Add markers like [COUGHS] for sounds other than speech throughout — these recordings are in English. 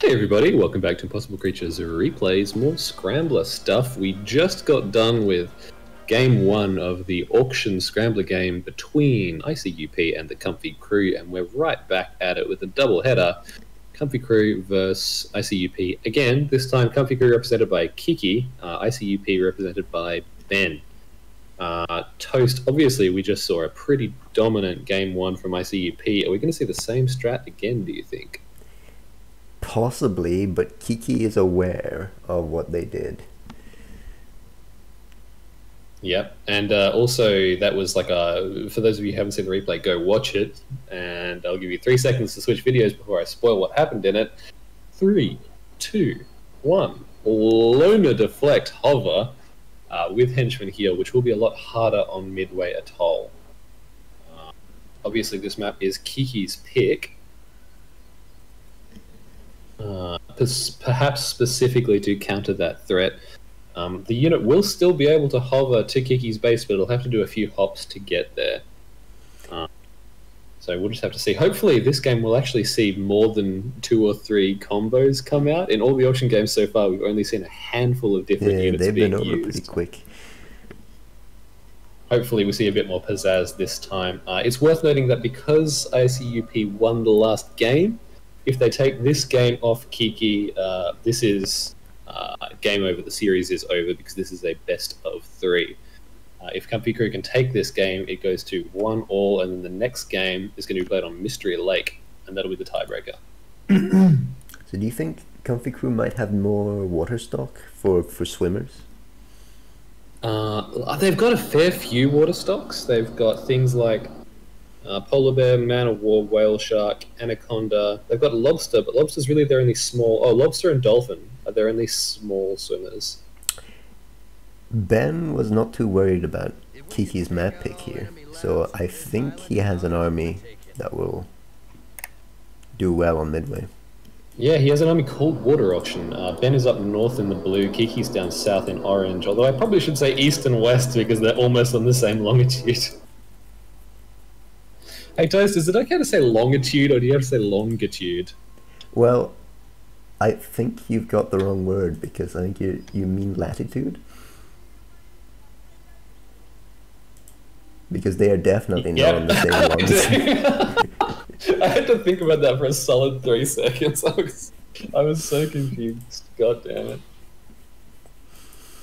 Hey everybody, welcome back to Impossible Creatures Replays, more Scrambler stuff. We just got done with game one of the auction Scrambler game between ICUP and the Comfy Crew, and we're right back at it with a double header. Comfy Crew versus ICUP. Again, this time Comfy Crew represented by Kiki, uh, ICUP represented by Ben. Uh, Toast, obviously, we just saw a pretty dominant game one from ICUP. Are we going to see the same strat again, do you think? Possibly, but Kiki is aware of what they did. Yep, and uh, also that was like a. For those of you who haven't seen the replay, go watch it, and I'll give you three seconds to switch videos before I spoil what happened in it. Three, two, one. Loner deflect hover uh, with henchman here, which will be a lot harder on Midway Atoll. Uh, obviously, this map is Kiki's pick. Uh, perhaps specifically to counter that threat. Um, the unit will still be able to hover to Kiki's base, but it'll have to do a few hops to get there. Uh, so we'll just have to see. Hopefully, this game will actually see more than two or three combos come out. In all the auction games so far, we've only seen a handful of different Yeah, units they've being been over used. pretty quick. Hopefully, we see a bit more pizzazz this time. Uh, it's worth noting that because ICUP won the last game, if they take this game off Kiki, uh, this is uh, game over. The series is over because this is a best of three. Uh, if Comfy Crew can take this game, it goes to one all, and then the next game is going to be played on Mystery Lake, and that'll be the tiebreaker. [CLEARS THROAT] So do you think Comfy Crew might have more water stock for, for swimmers? Uh, they've got a fair few water stocks. They've got things like uh, polar bear, man of war, whale shark, anaconda. They've got lobster, but lobster's really their only small. Oh, lobster and dolphin are their only small swimmers. Ben was not too worried about Kiki's map pick here, so I think he has an army that will do well on Midway. Yeah, he has an army called Water Auction. Uh, ben is up north in the blue, Kiki's down south in orange, although I probably should say east and west because they're almost on the same longitude. [LAUGHS] hey, Toast, is it okay to say longitude or do you have to say longitude? Well, I think you've got the wrong word because I think you you mean latitude. Because they are definitely not on the same [LAUGHS] longitude. I had to think about that for a solid three seconds. I was, I was so confused. God damn it.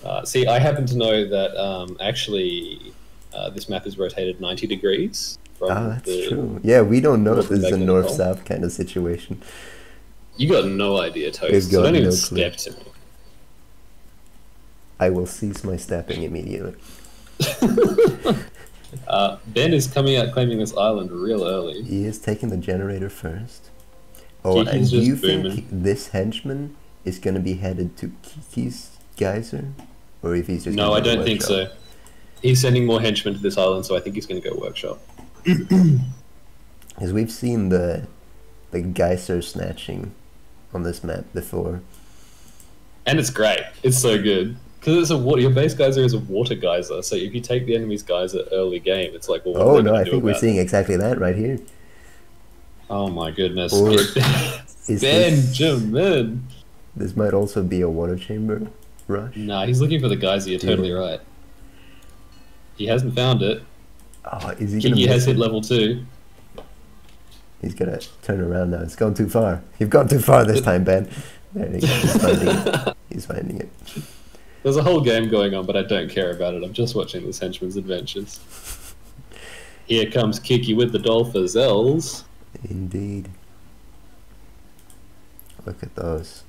Uh, see, I happen to know that um, actually uh, this map is rotated 90 degrees. From Ah, that's the, true. Yeah, we don't know if this is a north south kind of situation. You got no idea, Toast. So don't even no clue. step to me. I will cease my stepping immediately. [LAUGHS] Uh, ben is coming out claiming this island real early. He is taking the generator first. Oh, Kiki's and do you think this henchman is going to be headed to Kiki's geyser? Or if he's just No, I don't think so. He's sending more henchmen to this island, so I think he's going to go workshop. [CLEARS THROAT] Because we've seen the the geyser snatching on this map before. And it's great. It's so good. Because it's a water. Your base geyser is a water geyser. So if you take the enemy's geyser early game, it's like, well, what Oh no, I think we're seeing it? exactly that right here. Oh my goodness. Or [LAUGHS] is Benjamin. This might also be a water chamber rush. Nah, he's looking for the geyser. You're totally right. He hasn't found it. Oh, is he Kiki has hit level two. He's gonna turn around now. It's gone too far. You've gone too far this time, Ben. There you go. He's finding it. [LAUGHS] He's finding it. There's a whole game going on, but I don't care about it. I'm just watching this henchman's adventures. Here comes Kiki with the Dolphins. Indeed. Look at those.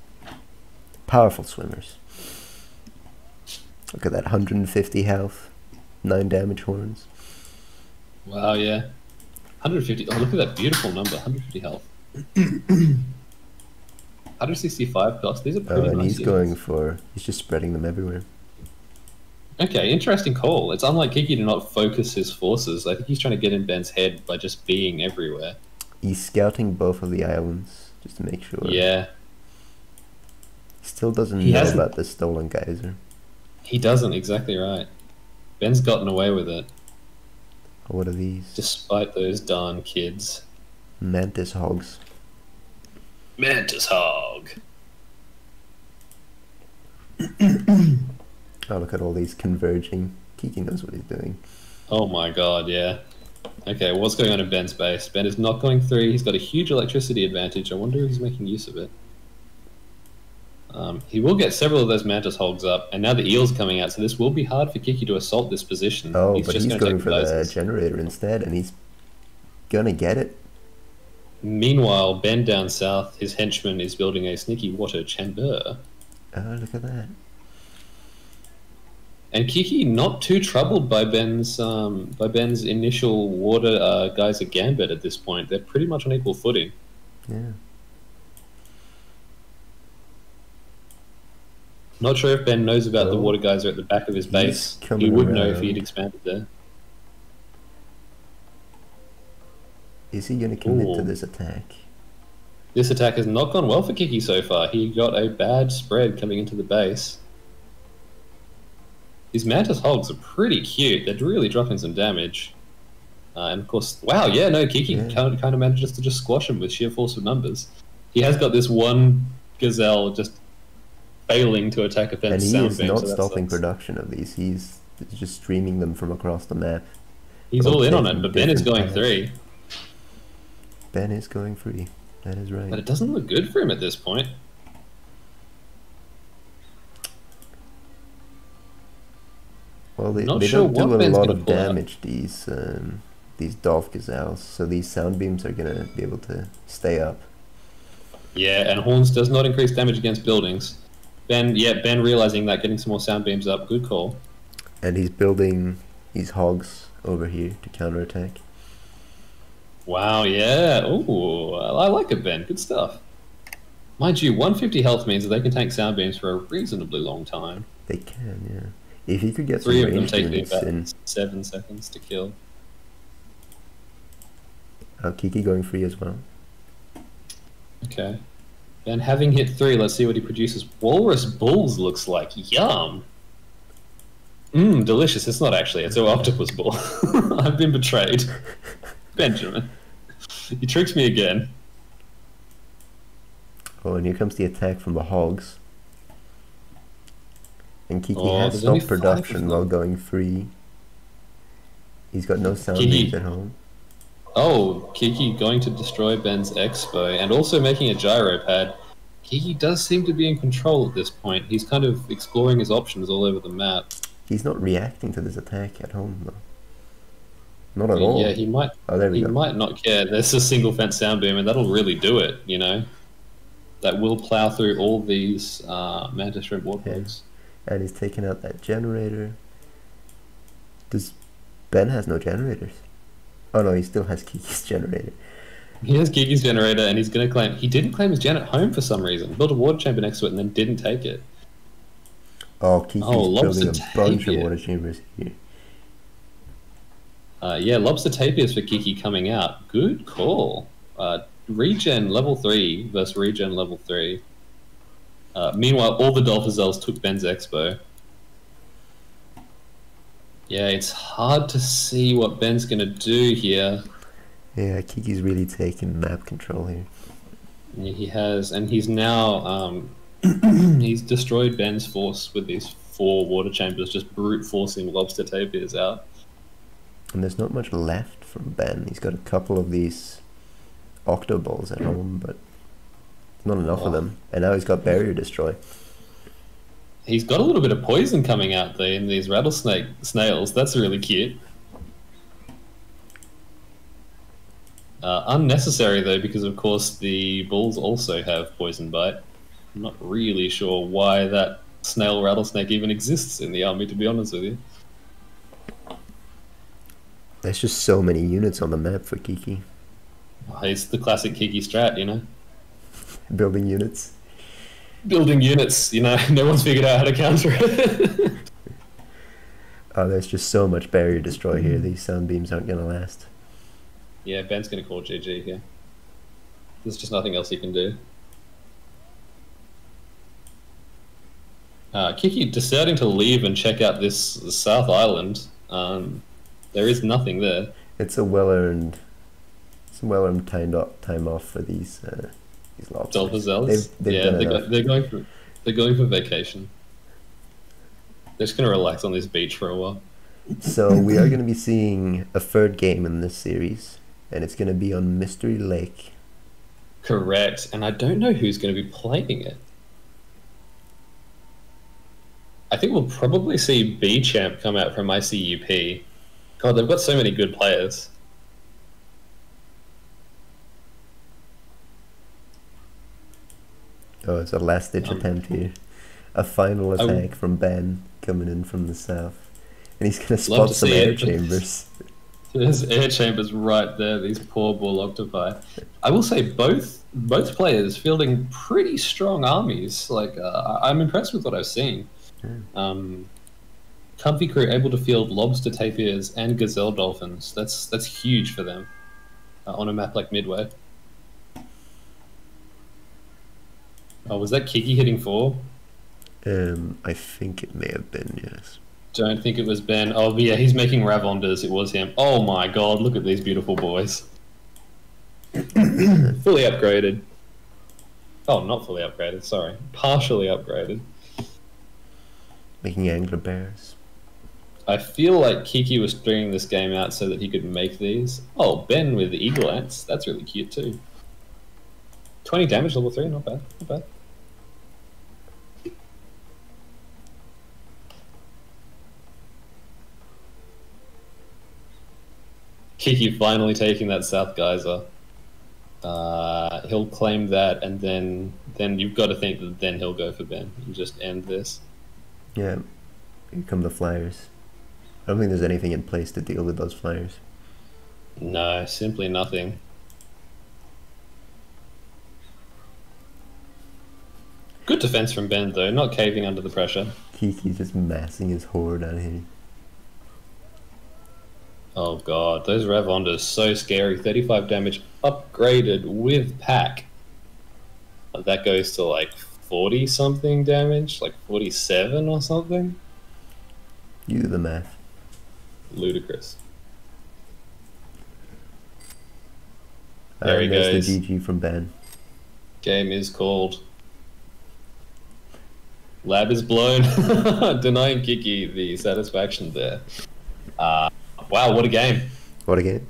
Powerful swimmers. Look at that 150 health, 9 damage horns. Wow, yeah. 150. Oh, look at that beautiful number. 150 health. [COUGHS] 165 cost. These are Oh, pretty and nice. he's units. going for, he's just spreading them everywhere. Okay, interesting call. It's unlike Kiki to not focus his forces. I think he's trying to get in Ben's head by just being everywhere. He's scouting both of the islands just to make sure. Yeah, Still doesn't He know about the stolen geyser. he doesn't. Exactly right. Ben's gotten away with it, What are these? despite those darn kids. Mantis hogs. Mantis Hog. [CLEARS THROAT] Oh, look at all these converging. Kiki knows what he's doing. Oh my god, yeah. Okay, what's going on in Ben's base? Ben is not going through. He's got a huge electricity advantage. I wonder if he's making use of it. Um, he will get several of those Mantis Hogs up, and now the Eel's coming out, so this will be hard for Kiki to assault this position. Oh, but he's going for the generator instead, and he's gonna get it. Meanwhile, Ben down south, his henchman is building a sneaky water chamber. Oh, look at that. And Kiki not too troubled by Ben's um, by Ben's initial water uh, geyser gambit at this point. They're pretty much on equal footing. Yeah. Not sure if Ben knows about the Oh. water geyser at the back of his base. He would know if he'd expanded there. Is he gonna commit to this attack? This attack has not gone well for Kiki so far. He got a bad spread coming into the base. These Mantis Hogs are pretty cute. They're really dropping some damage. Uh, and of course, wow, yeah, no, Kiki Yeah. kind, of, kind of manages to just squash him with sheer force of numbers. He has got this one gazelle just failing to attack a And fence he sound is beam, not so stopping sucks. production of these. He's just streaming them from across the map. He's all in on it, but Ben is going paths. three. Ben is going free. That is right. But it doesn't look good for him at this point. Well, they, they sure don't do a lot of pull out. damage. These um, these Dolph Gazelles, so these sound beams are gonna be able to stay up. Yeah, and Horns does not increase damage against buildings. Ben, yeah, Ben realizing that, getting some more sound beams up. Good call. And he's building his hogs over here to counterattack. Wow, yeah. Ooh, I like it, Ben. Good stuff. Mind you, 150 health means that they can tank sound beams for a reasonably long time. They can, yeah. If he could get Three some of them take me about in, seven seconds to kill. oh, Kiki going free as well. Okay. Ben having hit three, let's see what he produces. Walrus Bulls looks like. Yum. Mmm, delicious. It's not actually. It's an octopus bull. [LAUGHS] I've been betrayed. [LAUGHS] Benjamin. He tricks me again. Oh, and here comes the attack from the hogs. And Kiki Oh, has there's only stopped five of production while going free. He's got no sound Kiki- at home. Oh, Kiki going to destroy Ben's expo and also making a gyro pad. Kiki does seem to be in control at this point. He's kind of exploring his options all over the map. He's not reacting to this attack at home, though. Not at all. Yeah, he might oh, there we he go. might not care. There's a single fence sound beam, and that'll really do it. You know, that will plow through all these uh, mantis shrimp warthogs. And he's taking out that generator. Does Ben has no generators? Oh no, he still has Kiki's generator. He has Kiki's generator, and he's going to claim he didn't claim his gen at home for some reason. Built a water chamber next to it, and then didn't take it. Oh, Kiki's Oh, building a bunch of water chambers here. Uh, yeah, lobster tapirs for Kiki coming out. Good call. Uh, regen level three versus regen level three. Uh, meanwhile, all the Dolphazels took Ben's Expo. Yeah, it's hard to see what Ben's gonna do here. Yeah, Kiki's really taking map control here. He has, and he's now um, [CLEARS THROAT] he's destroyed Ben's force with these four water chambers, just brute forcing lobster tapirs out. And there's not much left from Ben. He's got a couple of these octoballs at home, but not enough of Oh. them. And now he's got barrier destroy. He's got a little bit of poison coming out there in these rattlesnake snails. That's really cute. Uh, unnecessary though, because of course the bulls also have poison bite. I'm not really sure why that snail rattlesnake even exists in the army, to be honest with you. There's just so many units on the map for Kiki. It's the classic Kiki strat, you know. [LAUGHS] Building units. Building units, you know. [LAUGHS] No one's figured out how to counter it. [LAUGHS] Oh, there's just so much barrier destroy here. These sound beams aren't gonna last. yeah, Ben's gonna call GG here. There's just nothing else he can do. Uh, Kiki deciding to leave and check out this South Island. Um, there is nothing there. It's a well earned, it's a well earned time off, time off for these uh, These lobsters. Dolphazels. Yeah, they're, go- they're going for they're going for vacation. They're just gonna relax on this beach for a while. So we are going to be seeing a third game in this series, and it's going to be on Mystery Lake. Correct, and I don't know who's going to be playing it. I think we'll probably see B Champ come out from ICUP. God, they've got so many good players. Oh, it's a last ditch Um, attempt here. A final w- attack from Ben coming in from the south. And he's going to spot some air it. [LAUGHS] chambers. There's air chambers right there. These poor bull octopi. I will say both both players fielding pretty strong armies. Like uh, I'm impressed with what I've seen. Um, Comfy Crew able to field lobster tapirs and gazelle dolphins. That's that's huge for them uh, on a map like Midway. Oh, was that Kiki hitting four? Um, I think it may have been, yes. Don't think it was Ben. Oh, yeah, he's making Ravonders. It was him. Oh my god, look at these beautiful boys. [COUGHS] fully upgraded. Oh, not fully upgraded, sorry. Partially upgraded. Making angler bears. I feel like Kiki was stringing this game out so that he could make these. Oh, Ben with the Eagle Ants. That's really cute too. 20 damage, level 3, not bad. Not bad. Kiki finally taking that South Geyser. Uh, he'll claim that, and then then you've got to think that then he'll go for Ben and just end this. Yeah. Here come the flyers. I don't think there's anything in place to deal with those flyers. No, simply nothing. Good defense from Ben, though, not caving under the pressure. Kiki's just massing his horde out here. Oh god, those Ravonders so scary. 35 damage upgraded with pack. Uh, That goes to like 40 something damage, like 47 or something. You the math. Ludicrous. There There he goes. the GG from Ben. Game is called. Lab is blown, [LAUGHS] denying Kiki the satisfaction there. Uh, wow, what a game! What a game.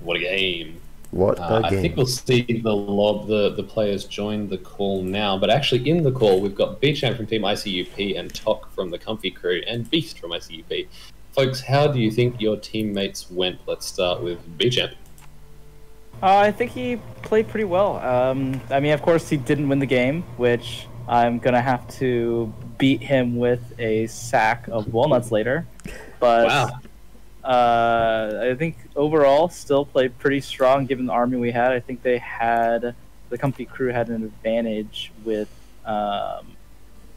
What a game! What Uh, a I game. think we'll see the lob the, the players join the call now, but actually in the call we've got Beachamp from Team ICUP and Tok from the Comfy Crew and Beast from ICUP. Folks, how do you think your teammates went? Let's start with Beachamp. Uh, I think he played pretty well. Um, I mean, of course, he didn't win the game, which I'm gonna have to beat him with a sack of walnuts later. But Wow. Uh, I think overall, still played pretty strong given the army we had. I think they had the Comfy crew had an advantage with um,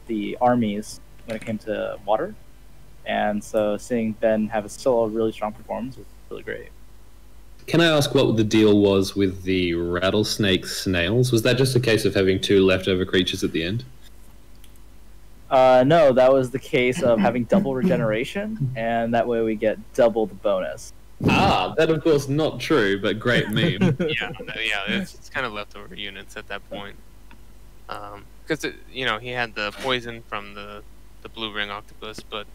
the armies when it came to water, and so seeing Ben have a, still a really strong performance was really great. Can I ask what the deal was with the rattlesnake snails? Was that just a case of having two leftover creatures at the end? Uh, no, that was the case of [LAUGHS] having double regeneration, and that way we get double the bonus. Ah, that of course not true, but great [LAUGHS] meme. yeah, yeah, it's, it's kind of leftover units at that point. Because you know he had the poison from the the blue ring octopus, but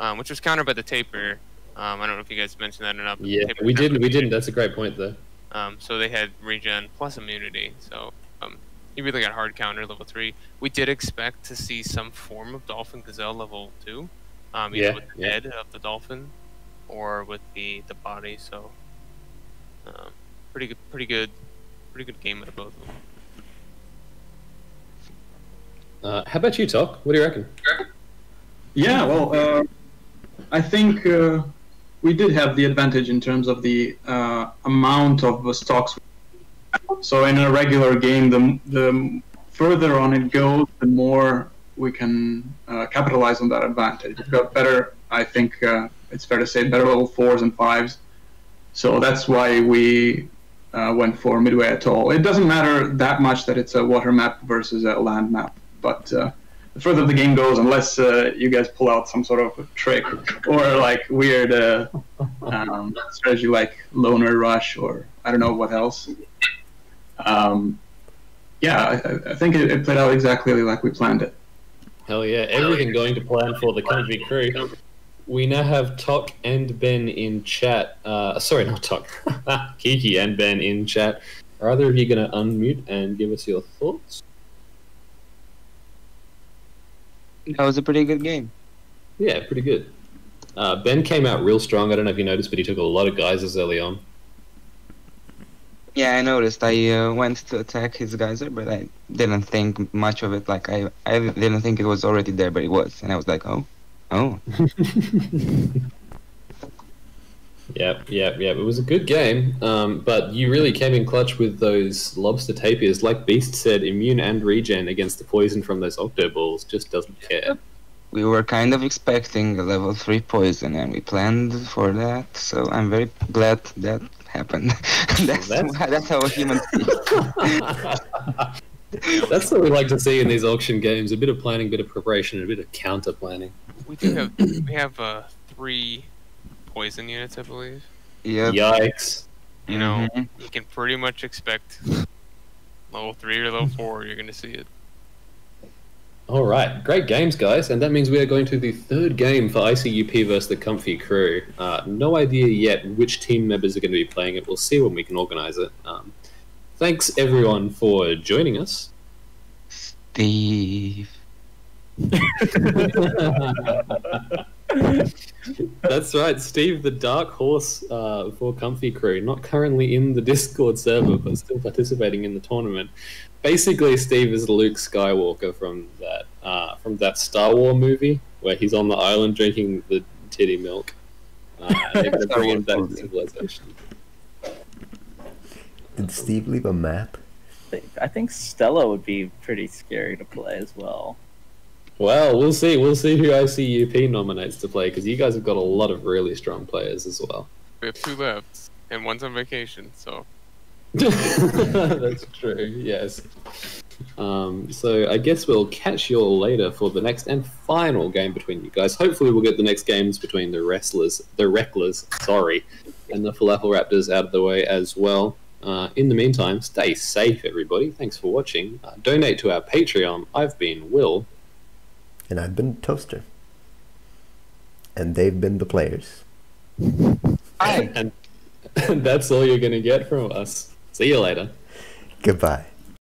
um, which was countered by the tapir. Um, I don't know if you guys mentioned that or not. But yeah, we didn't. We didn't. That's a great point, though. Um, so they had regen plus immunity. So um, he really got hard counter level three. We did expect to see some form of dolphin gazelle level two, um, either Yeah, with the yeah. head of the dolphin or with the the body. So um, pretty good, pretty good, pretty good game out of both of them. Uh, how about you, Tok? What do you reckon? Yeah, well, uh, I think uh, we did have the advantage in terms of the uh, amount of uh, stocks. So in a regular game, the the further on it goes, the more we can uh, capitalize on that advantage. We've got better, I think uh, it's fair to say, better level fours and fives. So that's why we uh, went for Midway Atoll. It doesn't matter that much that it's a water map versus a land map, but uh, the further the game goes, unless uh, you guys pull out some sort of trick or like weird uh, um, strategy like loner rush or I don't know what else. Um, yeah, I, I think it, it played out exactly like we planned it. Hell yeah, everything going to plan for the Comfy crew. We now have Tok and Ben in chat. Uh, sorry, not Tok. [LAUGHS] Kiki and Ben in chat. Are either of you going to unmute and give us your thoughts? That was a pretty good game. Yeah, pretty good. Uh, ben came out real strong. I don't know if you noticed, but he took a lot of geysers early on. Yeah, I noticed. I uh, went to attack his geyser, but I didn't think much of it. Like I, I didn't think it was already there, but it was, and I was like, oh, oh. [LAUGHS] Yep, yep, yep. It was a good game, um, but you really came in clutch with those lobster tapirs. Like Beast said, immune and regen against the poison from those octo balls. Just doesn't care. We were kind of expecting a level three poison, and we planned for that. So I'm very glad that happened. [LAUGHS] that's That's- that's how humans. [LAUGHS] That's what we like to see in these auction games: a bit of planning, a bit of preparation, and a bit of counter planning. We do have we have uh, three poison units, I believe. Yeah. Yikes! You know, Mhm. you can pretty much expect level three or level four. You're gonna see it. All right, great games, guys, and that means we are going to the third game for ICUP versus the Comfy Crew. Uh, no idea yet which team members are going to be playing it. We'll see when we can organize it. Um, thanks everyone for joining us. Steve. [LAUGHS] That's right, Steve, the dark horse uh, for Comfy Crew, not currently in the Discord server, but still participating in the tournament. Basically, Steve is Luke Skywalker from that uh, from that Star Wars movie where he's on the island drinking the titty milk. Uh, [LAUGHS] they're going to bring him back to civilization. Did Steve leave a map? I think Stella would be pretty scary to play as well. Well, we'll see. We'll see who ICUP nominates to play because you guys have got a lot of really strong players as well. We have two left, and one's on vacation. So [LAUGHS] That's true. Yes. Um, so I guess we'll catch you all later for the next and final game between you guys. Hopefully, we'll get the next games between the wrestlers, the Recklers, sorry, and the Falafel Raptors out of the way as well. Uh, in the meantime, stay safe, everybody. Thanks for watching. Uh, donate to our Patreon. I've been Will. And I've been Toaster. And they've been the players. And, [LAUGHS] and that's all you're going to get from us. See you later. Goodbye.